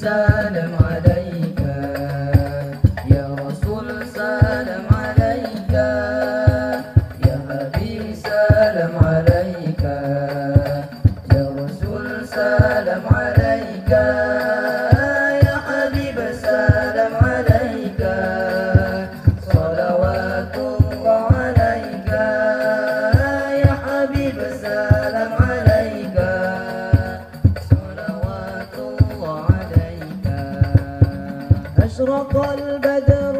سلام عليك. يا رسول سلام عليك. يا حبيب سلام عليك. يا رسول سلام عليك. أشرق البدر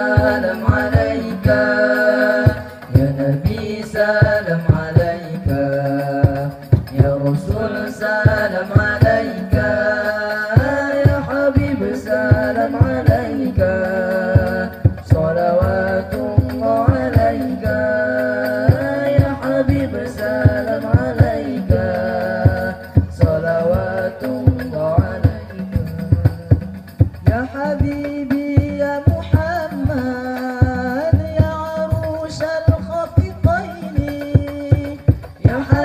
سلام عليك. يا نبي سلام عليك. يا رسول سلام عليك.